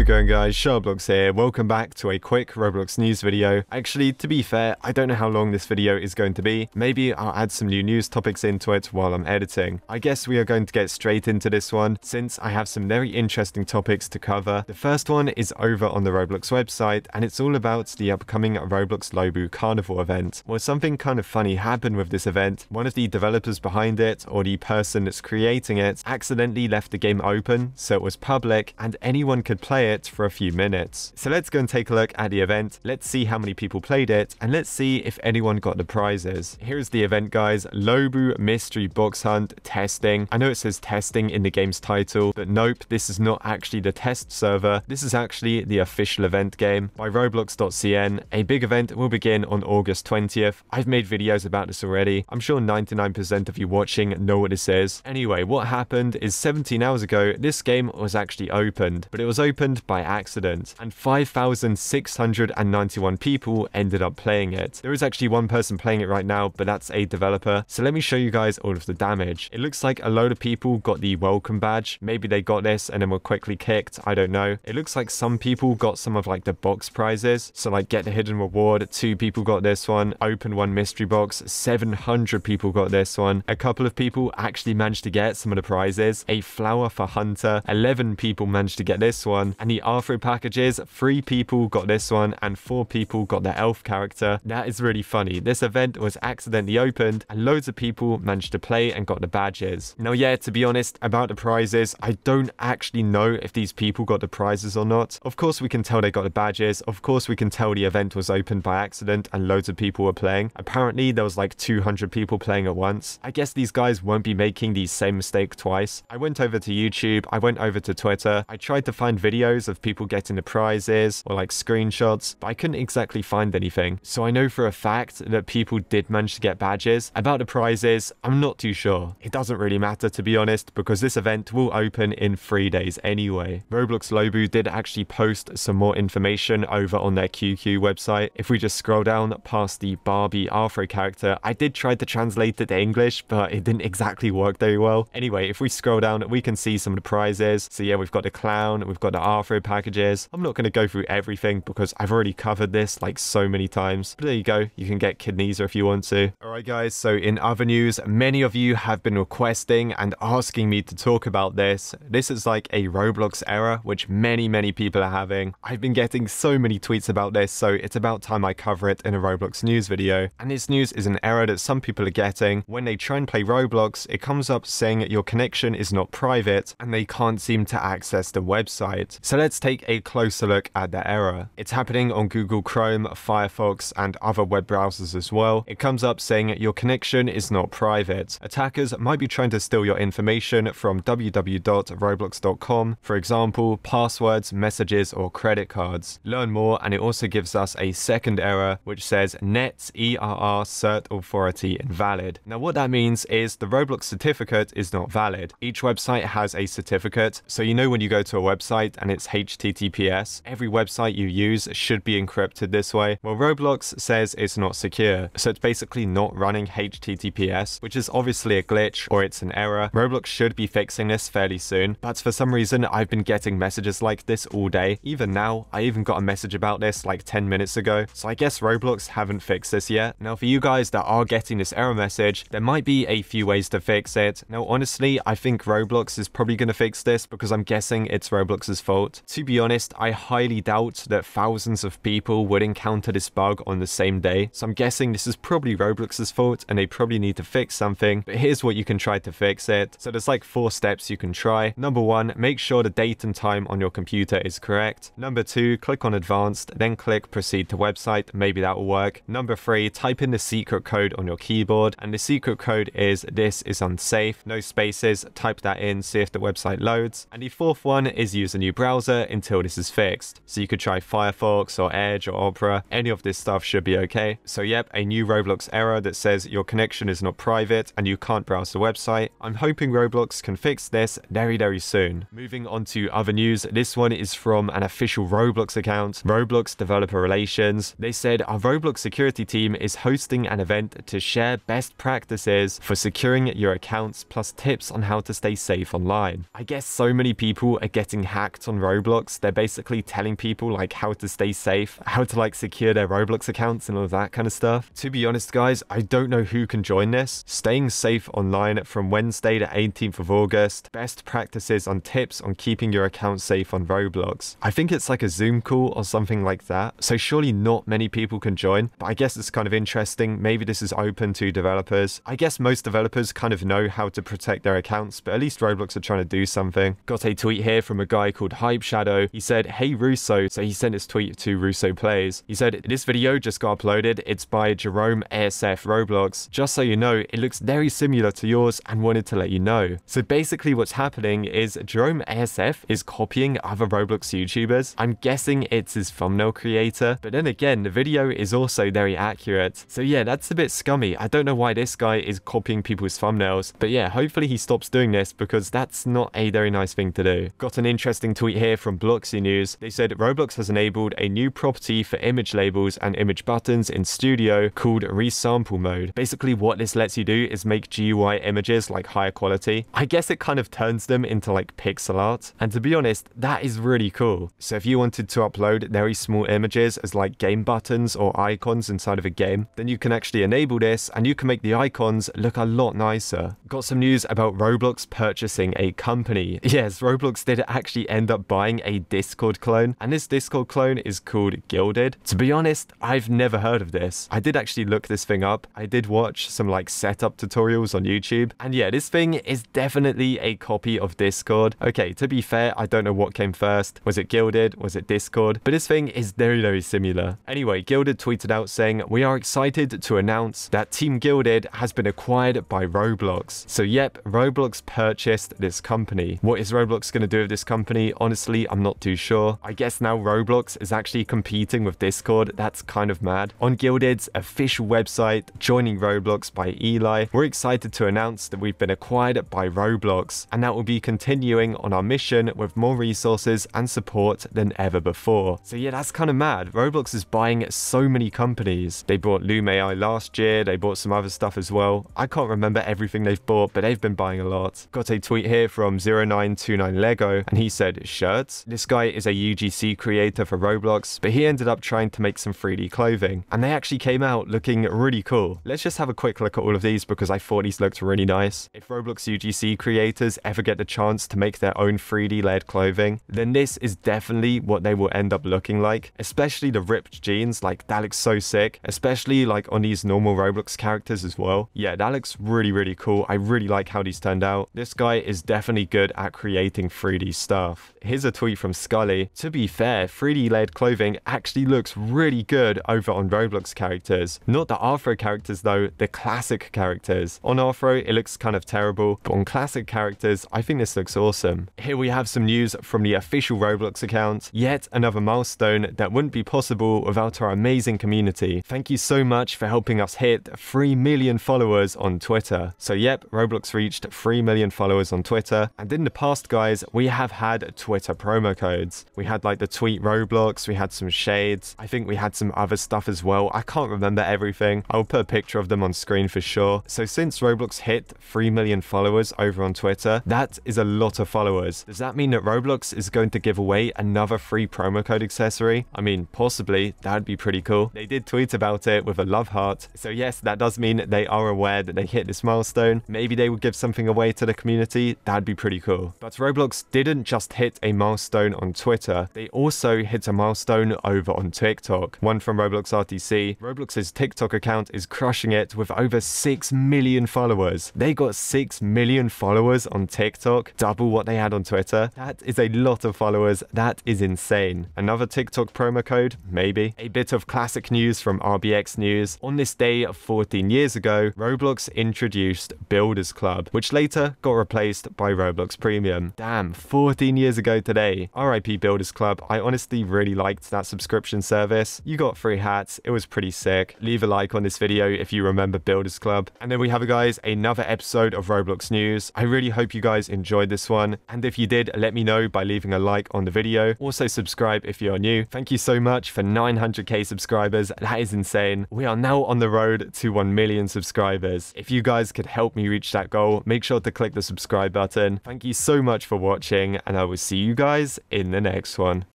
it going guys, SharkBlox here, welcome back to a quick Roblox news video. Actually, to be fair, I don't know how long this video is going to be. Maybe I'll add some new news topics into it while I'm editing. I guess we are going to get straight into this one, since I have some very interesting topics to cover. The first one is over on the Roblox website, and it's all about the upcoming Roblox Luobu Carnival event. Well, something kind of funny happened with this event. One of the developers behind it, or the person that's creating it, accidentally left the game open, so it was public, and anyone could play it for a few minutes. So let's go and take a look at the event. Let's see how many people played it and let's see if anyone got the prizes. Here's the event guys. Luobu Mystery Box Hunt Testing. I know it says testing in the game's title, but nope, this is not actually the test server. This is actually the official event game by roblox.cn. A big event will begin on August 20th. I've made videos about this already. I'm sure 99% of you watching know what this is. Anyway, what happened is 17 hours ago, this game was actually opened, but it was opened by accident, and 5,691 people ended up playing it. There is actually one person playing it right now, but that's a developer. So let me show you guys all of the damage. It looks like a load of people got the welcome badge. Maybe they got this and then were quickly kicked. I don't know. It looks like some people got some of like the box prizes. So like get the hidden reward. Two people got this one. Open one mystery box. 700 people got this one. A couple of people actually managed to get some of the prizes. A flower for Hunter. 11 people managed to get this one. And the Rthro packages, three people got this one and four people got the elf character. That is really funny. This event was accidentally opened and loads of people managed to play and got the badges. Now, yeah, to be honest, about the prizes, I don't actually know if these people got the prizes or not. Of course, we can tell they got the badges. Of course, we can tell the event was opened by accident and loads of people were playing. Apparently, there was like 200 people playing at once. I guess these guys won't be making the same mistake twice. I went over to YouTube, I went over to Twitter, I tried to find videos of people getting the prizes or like screenshots, but I couldn't exactly find anything. So I know for a fact that people did manage to get badges. About the prizes, I'm not too sure. It doesn't really matter to be honest, because this event will open in three days anyway. Roblox Luobu did actually post some more information over on their QQ website. If we just scroll down past the Barbie Rthro character, I did try to translate it to English, but it didn't exactly work very well. Anyway, if we scroll down, we can see some of the prizes. So yeah, we've got the clown, we've got the Rthro packages. I'm not going to go through everything because I've already covered this like so many times. But there you go. You can get Kidneys if you want to. Alright guys, so in other news, many of you have been requesting and asking me to talk about this. This is like a Roblox error, which many, many people are having. I've been getting so many tweets about this, so it's about time I cover it in a Roblox news video. And this news is an error that some people are getting. When they try and play Roblox, it comes up saying your connection is not private and they can't seem to access the website. So let's take a closer look at the error. It's happening on Google Chrome, Firefox, and other web browsers as well. It comes up saying your connection is not private. Attackers might be trying to steal your information from www.roblox.com, for example, passwords, messages, or credit cards. Learn more, and it also gives us a second error which says net ERR cert authority invalid. Now, what that means is the Roblox certificate is not valid. Each website has a certificate, so you know when you go to a website and it's HTTPS, every website you use should be encrypted this way. Well, Roblox says it's not secure, so it's basically not running HTTPS, which is obviously a glitch or it's an error. Roblox should be fixing this fairly soon, but for some reason I've been getting messages like this all day. Even now, I even got a message about this like 10 minutes ago, so I guess Roblox haven't fixed this yet. Now for you guys that are getting this error message, there might be a few ways to fix it. Now honestly, I think Roblox is probably going to fix this because I'm guessing it's Roblox's fault. To be honest, I highly doubt that thousands of people would encounter this bug on the same day, so I'm guessing this is probably Roblox's fault and they probably need to fix something, but here's what you can try to fix it. So there's like four steps you can try. Number one, make sure the date and time on your computer is correct. Number two, click on advanced, then click proceed to website, maybe that will work. Number three, type in the secret code on your keyboard, and the secret code is this is unsafe, no spaces, type that in, see if the website loads. And the fourth one is use a new browser until this is fixed. So you could try Firefox or Edge or Opera, any of this stuff should be okay. So yep, a new Roblox error that says your connection is not private and you can't browse the website. I'm hoping Roblox can fix this very, very soon. Moving on to other news, this one is from an official Roblox account, Roblox Developer Relations. They said our Roblox security team is hosting an event to share best practices for securing your accounts plus tips on how to stay safe online. I guess so many people are getting hacked on Roblox. They're basically telling people like how to stay safe, how to like secure their Roblox accounts and all of that kind of stuff. To be honest, guys, I don't know who can join this. Staying safe online from Wednesday the 18th of August. Best practices on tips on keeping your account safe on Roblox. I think it's like a Zoom call or something like that. So surely not many people can join, but I guess it's kind of interesting. Maybe this is open to developers. I guess most developers kind of know how to protect their accounts, but at least Roblox are trying to do something. Got a tweet here from a guy called Shadow. He said, Hey Russo. So he sent his tweet to Russo Plays. He said, This video just got uploaded. It's by Jerome ASF Roblox. Just so you know, it looks very similar to yours and wanted to let you know. So basically what's happening is Jerome ASF is copying other Roblox YouTubers. I'm guessing it's his thumbnail creator, but then again, the video is also very accurate. So yeah, that's a bit scummy. I don't know why this guy is copying people's thumbnails, but yeah, hopefully he stops doing this because that's not a very nice thing to do. Got an interesting tweet here from Bloxy News. They said Roblox has enabled a new property for image labels and image buttons in Studio called Resample Mode. Basically what this lets you do is make GUI images like higher quality. I guess it kind of turns them into like pixel art. And to be honest, that is really cool. So if you wanted to upload very small images as like game buttons or icons inside of a game, then you can actually enable this and you can make the icons look a lot nicer. Got some news about Roblox purchasing a company. Yes, Roblox did actually end up buying a Discord clone, and this Discord clone is called Guilded. To be honest, I've never heard of this. I did actually look this thing up. I did watch some like setup tutorials on YouTube, and yeah, this thing is definitely a copy of Discord. Okay, to be fair, I don't know what came first. Was it Guilded? Was it Discord? But this thing is very, very similar. Anyway, Guilded tweeted out saying, We are excited to announce that Team Guilded has been acquired by Roblox. So yep, Roblox purchased this company. What is Roblox going to do with this company? Honestly, I'm not too sure. I guess now Roblox is actually competing with Discord. That's kind of mad. On Guilded's official website, joining Roblox by Eli, we're excited to announce that we've been acquired by Roblox, and that will be continuing on our mission with more resources and support than ever before. So yeah, that's kind of mad. Roblox is buying so many companies. They bought Loom AI last year, they bought some other stuff as well. I can't remember everything they've bought, but they've been buying a lot. Got a tweet here from 0929 Lego, and he said, shirts? This guy is a UGC creator for Roblox, but he ended up trying to make some 3D clothing, and they actually came out looking really cool. Let's just have a quick look at all of these because I thought these looked really nice. If Roblox UGC creators ever get the chance to make their own 3D layered clothing, then this is definitely what they will end up looking like, especially the ripped jeans, like that looks so sick, especially like on these normal Roblox characters as well. Yeah, that looks really, really cool. I really like how these turned out. This guy is definitely good at creating 3D stuff. Here's a tweet from Scully. To be fair, 3D layered clothing actually looks really good over on Roblox characters. Not the Rthro characters though, the classic characters. On Rthro, it looks kind of terrible, but on classic characters, I think this looks awesome. Here we have some news from the official Roblox account. Yet another milestone that wouldn't be possible without our amazing community. Thank you so much for helping us hit 3 million followers on Twitter. So yep, Roblox reached 3 million followers on Twitter. And in the past, guys, we have had Twitter promo codes. We had like the tweet Roblox, we had some shades. I think we had some other stuff as well. I can't remember everything. I'll put a picture of them on screen for sure. So since Roblox hit 3 million followers over on Twitter, that is a lot of followers. Does that mean that Roblox is going to give away another free promo code accessory? I mean, possibly. That'd be pretty cool. They did tweet about it with a love heart. So yes, that does mean they are aware that they hit this milestone. Maybe they would give something away to the community. That'd be pretty cool. But Roblox didn't just hit a milestone on Twitter. They also hit a milestone over on TikTok. One from Roblox RTC. Roblox's TikTok account is crushing it with over 6 million followers. They got 6 million followers on TikTok, double what they had on Twitter. That is a lot of followers. That is insane. Another TikTok promo code? Maybe. A bit of classic news from RBX News. On this day 14 years ago, Roblox introduced Builders Club, which later got replaced by Roblox Premium. Damn, 14 years ago today. RIP Builders Club. I honestly really liked that subscription service. You got free hats. It was pretty sick. Leave a like on this video if you remember Builders Club. And then we have, guys, another episode of Roblox News. I really hope you guys enjoyed this one. And if you did, let me know by leaving a like on the video. Also subscribe if you're new. Thank you so much for 900k subscribers. That is insane. We are now on the road to 1 million subscribers. If you guys could help me reach that goal, make sure to click the subscribe button. Thank you so much for watching and I will see you you guys in the next one.